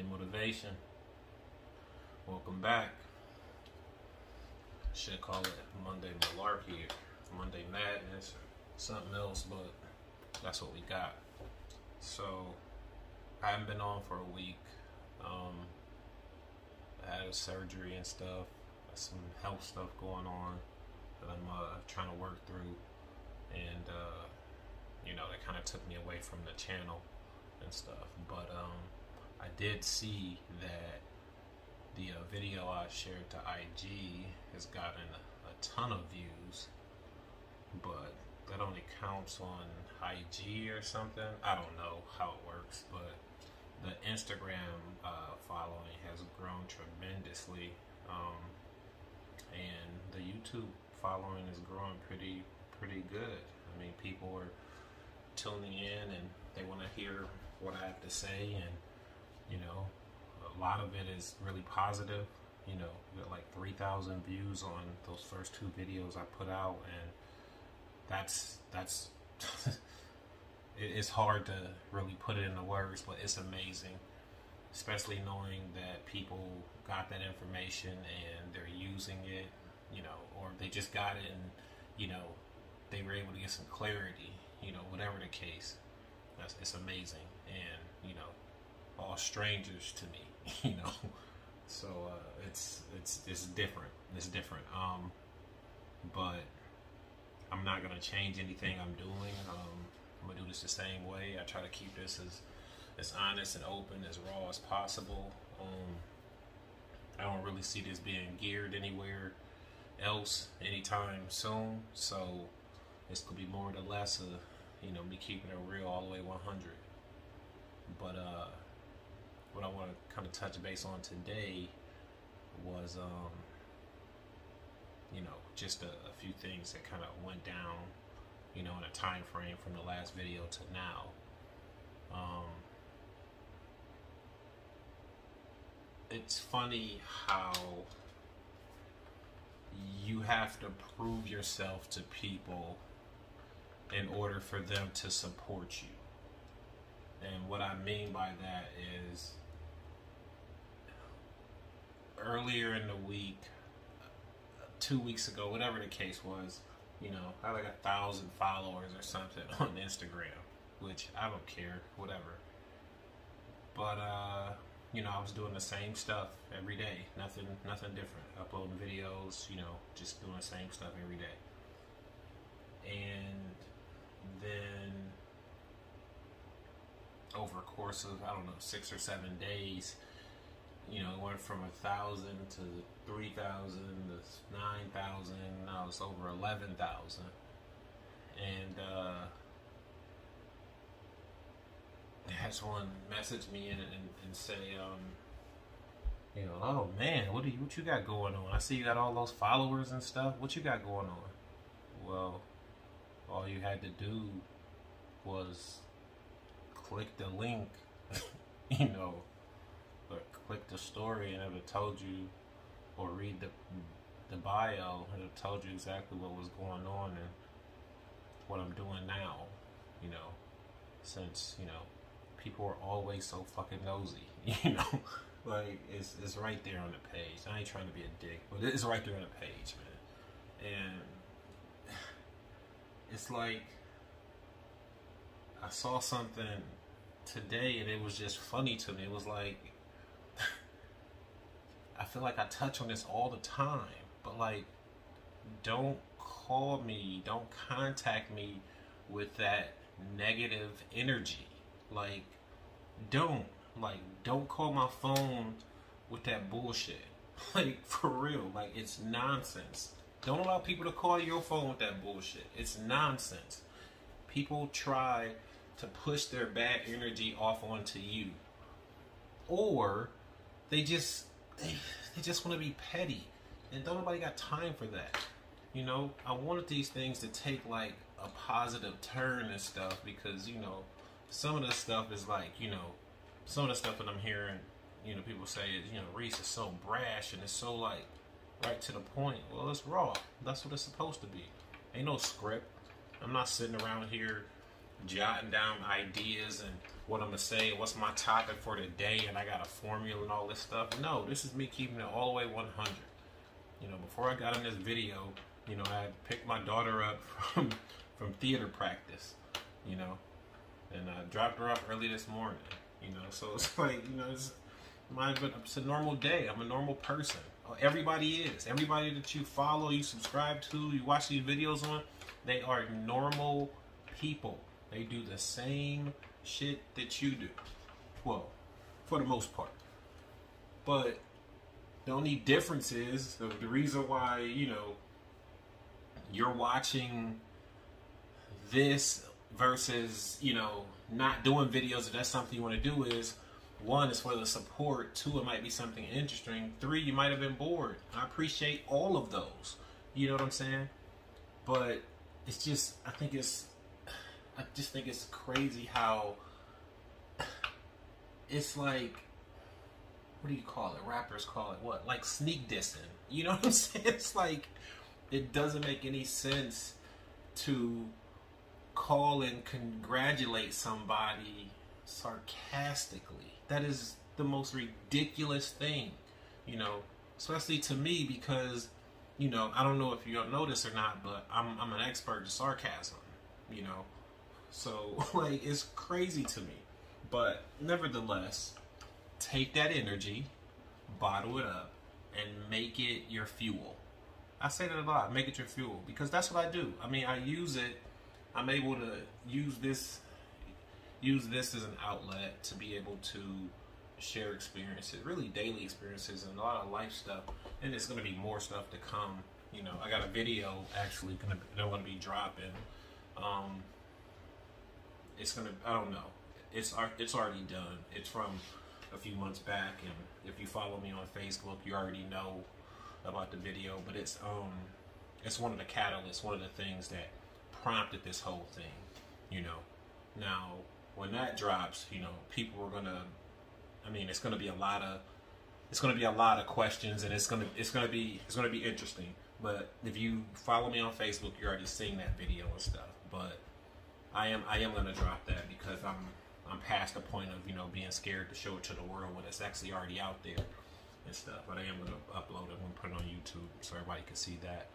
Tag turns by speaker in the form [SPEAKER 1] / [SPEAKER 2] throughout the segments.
[SPEAKER 1] Monday Motivation. Welcome back. Should call it Monday Malarkey or Monday Madness or something else, but that's what we got. So, I haven't been on for a week. Um, I had a surgery and stuff, some health stuff going on that I'm uh, trying to work through, and uh, you know that kind of took me away from the channel and stuff. But um, I did see that the uh, video I shared to IG has gotten a, a ton of views, but that only counts on IG or something. I don't know how it works, but the Instagram uh, following has grown tremendously, um, and the YouTube following is growing pretty pretty good. I mean, people are tuning in and they want to hear what I have to say, and you know, a lot of it is really positive. You know, we got like 3,000 views on those first two videos I put out, and that's that's it's hard to really put it into words, but it's amazing, especially knowing that people got that information and they're using it, you know, or they just got it and you know they were able to get some clarity, you know, whatever the case. That's it's amazing, and you know, all strangers to me, you know. So uh, it's it's it's different. It's different. Um, but I'm not gonna change anything I'm doing. Um, I'm gonna do this the same way. I try to keep this as as honest and open, as raw as possible. Um, I don't really see this being geared anywhere else anytime soon. So this could be more or less of you know me keeping it real all the way 100. But uh, what I want to kind of touch base on today was um, you know just a, a few things that kind of went down you know in a time frame from the last video to now. Um, it's funny how you have to prove yourself to people in order for them to support you. And what I mean by that is earlier in the week, two weeks ago, whatever the case was, you know, I had like a thousand followers or something on Instagram, which I don't care, whatever. But uh, you know, I was doing the same stuff every day, nothing, nothing different. Uploading videos, you know, just doing the same stuff every day. And then over a course of I don't know six or seven days, you know, it went from a thousand to three thousand to nine thousand. Now it's over eleven thousand, and uh, had someone message me and, and, and say, um, you know, oh man, what do you what you got going on? I see you got all those followers and stuff. What you got going on? Well, all you had to do was click the link, you know, or click the story, and it would have told you, or read the the bio, and it told you exactly what was going on and what I'm doing now. You know, since you know people are always so fucking nosy, you know. Like it's it's right there on the page. I ain't trying to be a dick, but it's right there on the page, man. And it's like I saw something today and it was just funny to me. It was like I feel like I touch on this all the time, but like don't call me, don't contact me with that negative energy. Like don't like don't call my phone with that bullshit. Like for real, like it's nonsense. Don't allow people to call your phone with that bullshit. It's nonsense. People try to push their bad energy off onto you. Or they just they, they just want to be petty. And don't nobody got time for that. You know, I wanted these things to take like a positive turn and stuff because, you know, some of the stuff is like, you know, some of the stuff that I'm hearing, you know, people say is, you know, Reese is so brash and it's so like right to the point. Well, it's raw. That's what it's supposed to be. Ain't no script. I'm not sitting around here jotting down ideas and what I'm gonna say, what's my topic for the day, and I got a formula and all this stuff. No, this is me keeping it all the way 100. You know, before I got in this video, you know, I picked my daughter up from from theater practice, you know, and I dropped her off early this morning. You know, so it's like you know, it's my it's a normal day. I'm a normal person. Everybody is. Everybody that you follow, you subscribe to, you watch these videos on, they are normal people. They do the same shit that you do. Well, for the most part. But the only difference is the, the reason why, you know, you're watching this versus, you know, not doing videos if that's something you want to do is one is for the support, two, it might be something interesting, three, you might have been bored. I appreciate all of those. You know what I'm saying? But it's just I think it's I just think it's crazy how it's like what do you call it? Rappers call it what? Like sneak dissing. You know what I'm saying? It's like it doesn't make any sense to call and congratulate somebody sarcastically. That is the most ridiculous thing, you know, especially to me because, you know, I don't know if you this or not, but I'm, I'm an expert in sarcasm, you know. So, like, it's crazy to me. But nevertheless, take that energy, bottle it up, and make it your fuel. I say that a lot, make it your fuel, because that's what I do. I mean, I use it, I'm able to use this use this as an outlet to be able to share experiences, really daily experiences and a lot of life stuff. And it's going to be more stuff to come. You know, I got a video actually going to going to be dropping. Um, it's going to I don't know. It's it's already done. It's from a few months back, and if you follow me on Facebook, you already know about the video. But it's um it's one of the catalysts, one of the things that prompted this whole thing. You know, now when that drops, you know, people are gonna. I mean, it's gonna be a lot of. It's gonna be a lot of questions, and it's gonna it's gonna be it's gonna be interesting. But if you follow me on Facebook, you're already seeing that video and stuff. But I am I am gonna drop that because I'm I'm past the point of you know being scared to show it to the world when it's actually already out there and stuff. But I am gonna upload it and put it on YouTube so everybody can see that.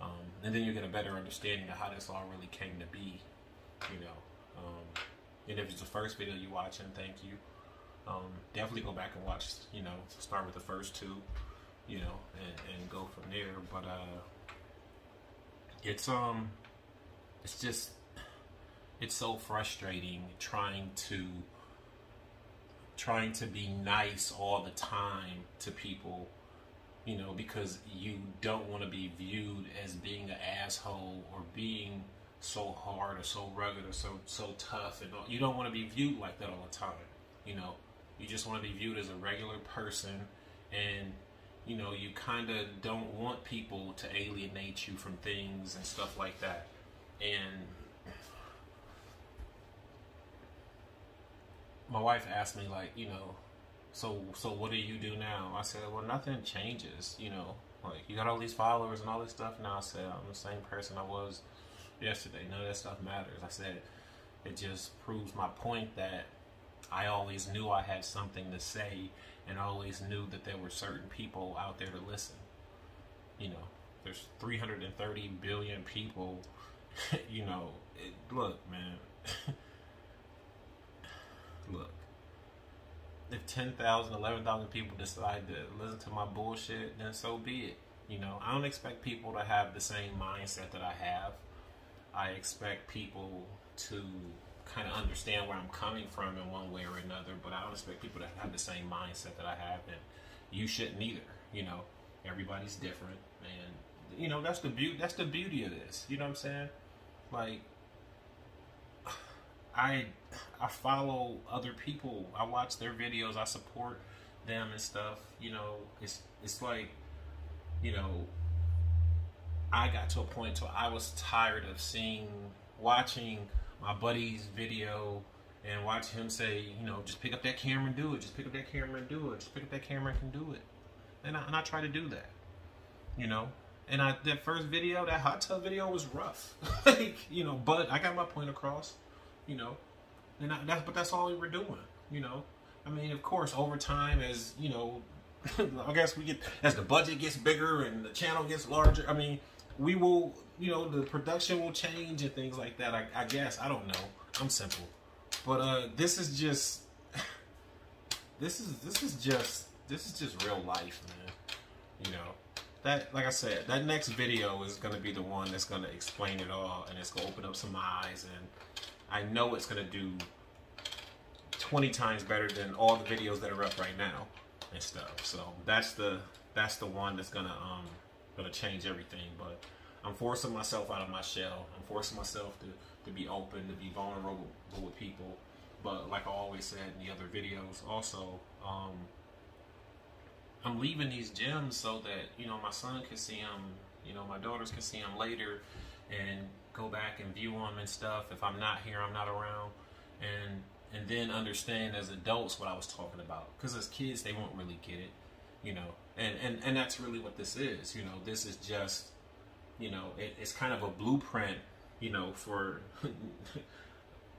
[SPEAKER 1] Um, and then you get a better understanding of how this all really came to be. You know, um, and if it's the first video you watch, and thank you. Um, definitely go back and watch. You know, start with the first two. You know, and, and go from there. But uh, it's um, it's just it's so frustrating trying to trying to be nice all the time to people you know because you don't want to be viewed as being an asshole or being so hard or so rugged or so so tough and you don't want to be viewed like that all the time you know. You just want to be viewed as a regular person and you know you kind of don't want people to alienate you from things and stuff like that and my wife asked me like you know so so what do you do now i said well nothing changes you know like you got all these followers and all this stuff now i said i'm the same person i was yesterday. None of that stuff matters. I said it just proves my point that I always knew I had something to say and I always knew that there were certain people out there to listen. You know, there's 330 billion people. you know, it, look, man. look. If 10,000, 11,000 people decide to listen to my bullshit, then so be it. You know, I don't expect people to have the same mindset that I have. I expect people to kind of understand where I'm coming from in one way or another, but I don't expect people to have the same mindset that I have, and you shouldn't either. You know, everybody's different, and you know that's the beauty. That's the beauty of this. You know what I'm saying? Like, I I follow other people. I watch their videos. I support them and stuff. You know, it's it's like, you know, I got to a point where I was tired of seeing, watching my buddy's video and watch him say, you know, just pick up that camera and do it. Just pick up that camera and do it. Just pick up that camera and do it. And I, and I try to do that, you know. And I that first video, that hot tub video was rough, like you know. But I got my point across, you know, and that's but that's all we were doing, you know. I mean, of course, over time, as you know, I guess we get as the budget gets bigger and the channel gets larger. I mean, we will, you know, the production will change and things like that. I, I guess I don't know. I'm simple, but uh, this is just this is this is just this is just real life, man. You know that like I said, that next video is gonna be the one that's gonna explain it all and it's gonna open up some eyes and I know it's gonna do 20 times better than all the videos that are up right now and stuff. So that's the that's the one that's gonna um gonna change everything. But I'm forcing myself out of my shell. I'm forcing myself to to be open, to be vulnerable with people. But like I always said in the other videos, also um, I'm leaving these gems so that you know my son can see them, you know my daughters can see them later, and go back and view them and stuff. If I'm not here, I'm not around, and and then understand as adults what I was talking about. Because as kids, they won't really get it, you know. And and and that's really what this is. You know, this is just, you know, it, it's kind of a blueprint, you know, for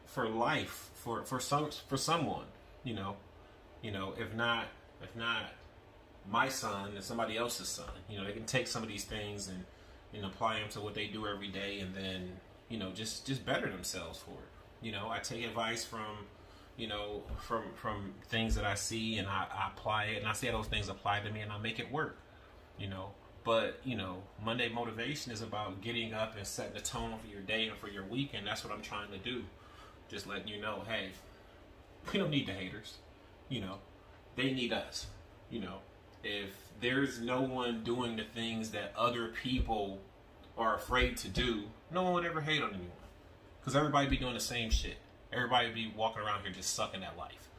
[SPEAKER 1] for life for for some for someone, you know, you know, if not if not my son and somebody else's son, you know, they can take some of these things and and apply them to what they do every day, and then you know just just better themselves for it. You know, I take advice from you know, from from things that I see and I, I apply it and I see those things apply to me and I make it work. You know. But, you know, Monday motivation is about getting up and setting the tone for your day and for your week, and that's what I'm trying to do. Just letting you know, hey, we don't need the haters. You know, they need us. You know, if there's no one doing the things that other people are afraid to do, no one would ever hate on anyone. Because everybody be doing the same shit. Everybody be walking around here just sucking at life,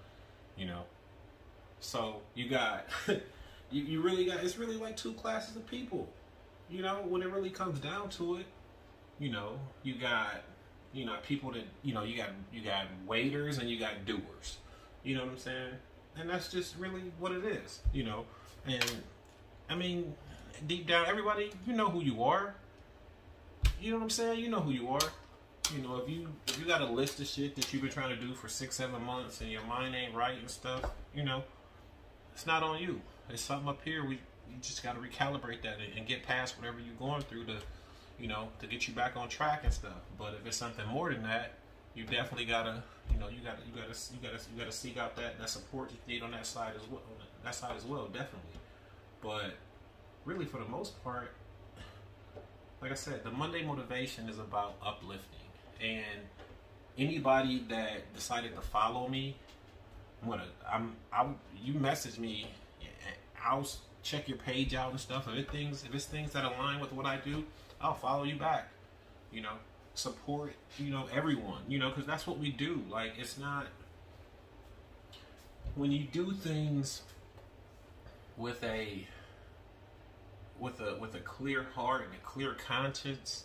[SPEAKER 1] you know. So you got, you, you really got. It's really like two classes of people, you know. When it really comes down to it, you know, you got, you know, people that you know, you got you got waiters and you got doers. You know what I'm saying? And that's just really what it is, you know. And I mean, deep down, everybody, you know who you are. You know what I'm saying? You know who you are you know, if you if you got a list of shit that you've been trying to do for six, seven months and your mind ain't right and stuff, you know, it's not on you. It's something up here. We you just got to recalibrate that and, and get past whatever you're going through to, you know, to get you back on track and stuff. But if it's something more than that, you definitely gotta, you know, you gotta, you gotta, you gotta, you gotta seek out that that support you need on that side as well. That side as well, definitely. But really, for the most part, like I said, the Monday motivation is about uplifting and anybody that decided to follow me, I'm gonna I'm I you message me, I'll check your page out and stuff. If it things if it's things that align with what I do, I'll follow you back. You know, support you know everyone. You know, because that's what we do. Like it's not when you do things with a with a with a clear heart and a clear conscience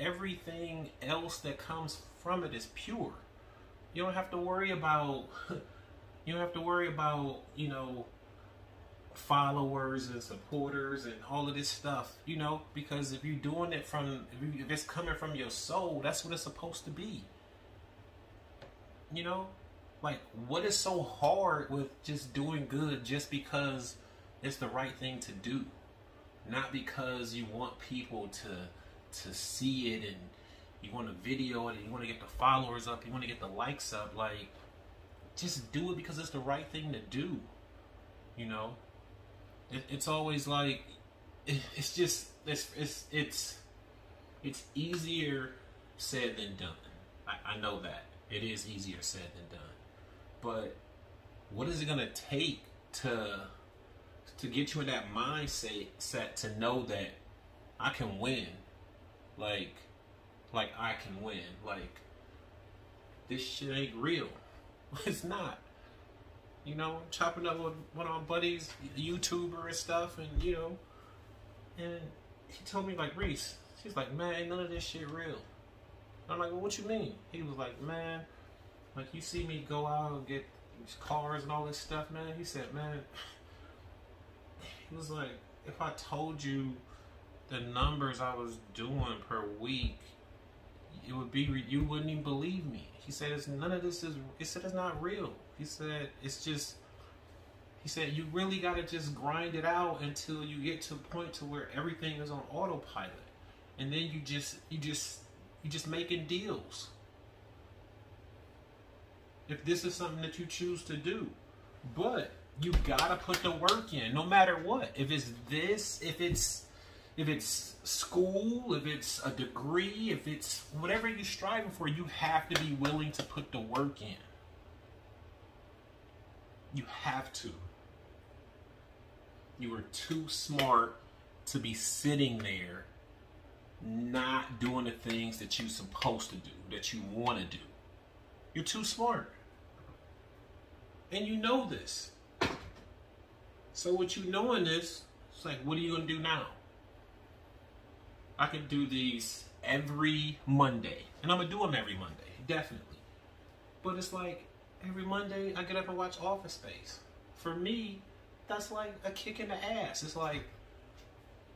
[SPEAKER 1] everything else that comes from it is pure. You don't have to worry about you don't have to worry about, you know, followers and supporters and all of this stuff, you know, because if you're doing it from if, if it's coming from your soul, that's what it's supposed to be. You know? Like what is so hard with just doing good just because it's the right thing to do? Not because you want people to to see it and you want to video it and you want to get the followers up, you want to get the likes up, like just do it because it's the right thing to do. You know, it, it's always like it, it's just it's it's it's it's easier said than done. I, I know that it is easier said than done, but what is it gonna take to to get you in that mindset set to know that I can win like like I can win. Like this shit ain't real. it's not. You know, chopping up with one of my buddies, YouTuber and stuff, and you know, and he told me like Reese, he's like, man, ain't none of this shit real. I'm like, well, what you mean? He was like, man, like you see me go out and get cars and all this stuff, man. He said, man, he was like, if I told you the numbers I was doing per week, it would be you wouldn't even believe me. He said it's none of this is. He said it's not real. He said it's just. He said you really got to just grind it out until you get to a point to where everything is on autopilot, and then you just you just you just making deals. If this is something that you choose to do, but you gotta put the work in, no matter what. If it's this, if it's if it's school, if it's a degree, if it's whatever you're striving for, you have to be willing to put the work in. You have to. You are too smart to be sitting there not doing the things that you're supposed to do, that you want to do. You're too smart. And you know this. So what you knowing this, it's like, what are you gonna do now? I can do these every Monday, and I'm gonna do them every Monday, definitely. But it's like every Monday I get up and watch Office Space. For me, that's like a kick in the ass. It's like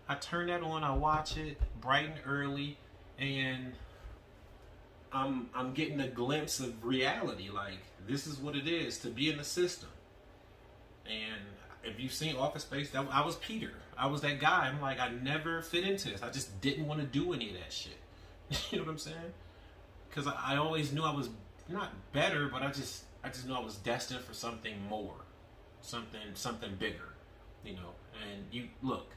[SPEAKER 1] I turn that on, I watch it bright and early, and I'm I'm getting a glimpse of reality. Like this is what it is to be in the system. And if you've seen Office Space, that, I was Peter. I was that guy. I'm like, I never fit into this. I just didn't want to do any of that shit. you know what I'm saying? Because I, I always knew I was not better, but I just I just knew I was destined for something more, something something bigger. You know, and you look,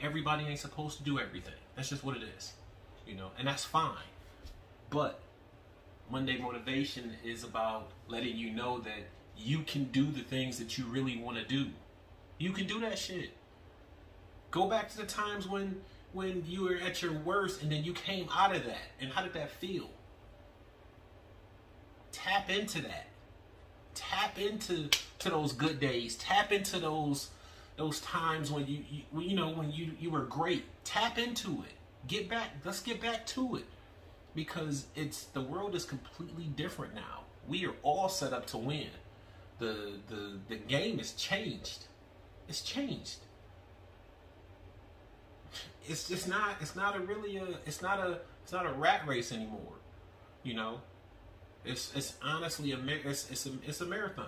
[SPEAKER 1] everybody ain't supposed to do everything. That's just what it is. You know, and that's fine. But Monday motivation is about letting you know that you can do the things that you really want to do. You can do that shit. Go back to the times when when you were at your worst and then you came out of that. And how did that feel? Tap into that. Tap into to those good days. Tap into those those times when you, you you know when you you were great. Tap into it. Get back. Let's get back to it because it's the world is completely different now. We are all set up to win. The the the game is changed. It's changed. It's just not it's not a really a it's not a it's not a rat race anymore. You know? It's it's honestly a it's it's a, it's a marathon.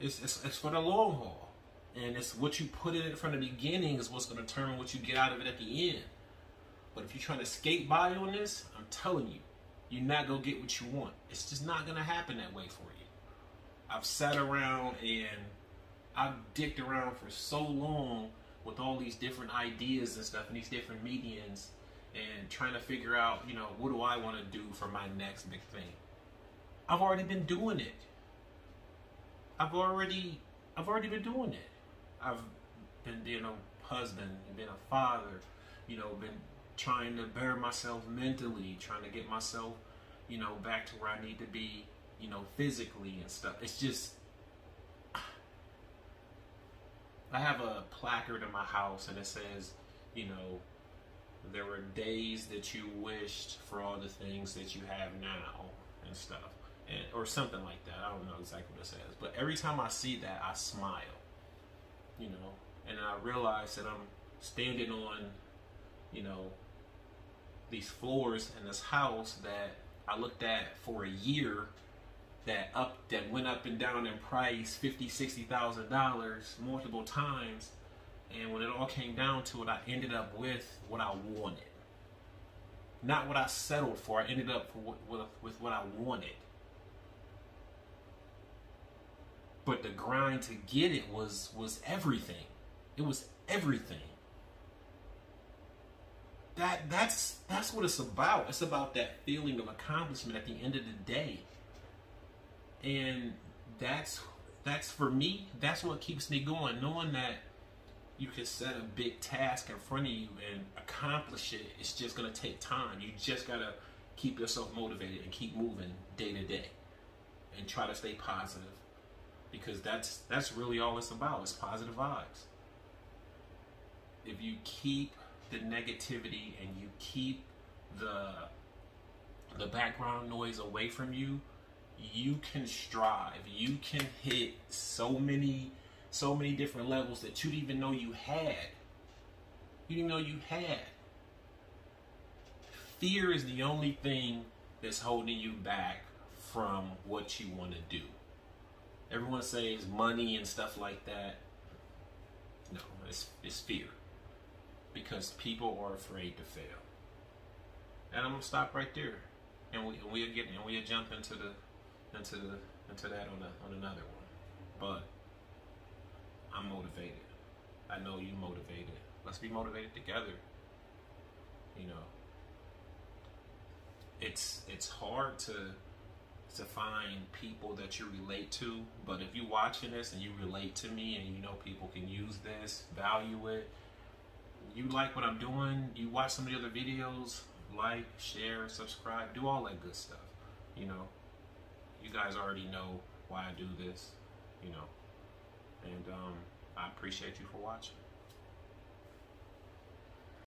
[SPEAKER 1] It's, it's it's for the long haul. And it's what you put in it from the beginning is what's going to determine what you get out of it at the end. But if you're trying to skate by on this, I'm telling you, you're not gonna get what you want. It's just not gonna happen that way for you. I've sat around and I've dicked around for so long with all these different ideas and stuff and these different medians and trying to figure out, you know, what do I want to do for my next big thing. I've already been doing it. I've already I've already been doing it. I've been being a husband, been a father, you know, been trying to better myself mentally, trying to get myself, you know, back to where I need to be, you know, physically and stuff. It's just I have a placard in my house and it says, you know, there were days that you wished for all the things that you have now and stuff. And, or something like that. I don't know exactly what it says. But every time I see that, I smile. You know, and I realize that I'm standing on, you know, these floors in this house that I looked at for a year that up that went up and down in price fifty sixty thousand dollars multiple times. And when it all came down to it I ended up with what I wanted. Not what I settled for I ended up what, with, with what I wanted. But the grind to get it was was everything. It was everything that that's that's what it's about. It's about that feeling of accomplishment at the end of the day. And that's that's for me, that's what keeps me going, knowing that you can set a big task in front of you and accomplish it. It's just gonna take time. You just gotta keep yourself motivated and keep moving day to day and try to stay positive. Because that's that's really all it's about. It's positive vibes. If you keep the negativity and you keep the the background noise away from you, you can strive. You can hit so many so many different levels that you didn't even know you had. You didn't know you had. fear is the only thing that's holding you back from what you want to do. Everyone says money and stuff like that. No, it's, it's fear. Because people are afraid to fail. And I'm gonna stop right there. And we we'll get and we'll jump into the into the into that on a, on another one. But I'm motivated. I know you motivated. Let's be motivated together. You know. It's it's hard to to find people that you relate to. But if you're watching this and you relate to me and you know people can use this, value it, you like what I'm doing, you watch some of the other videos, like, share, subscribe, do all that good stuff. You know, you guys already know why I do this, you know. And um, I appreciate you for watching.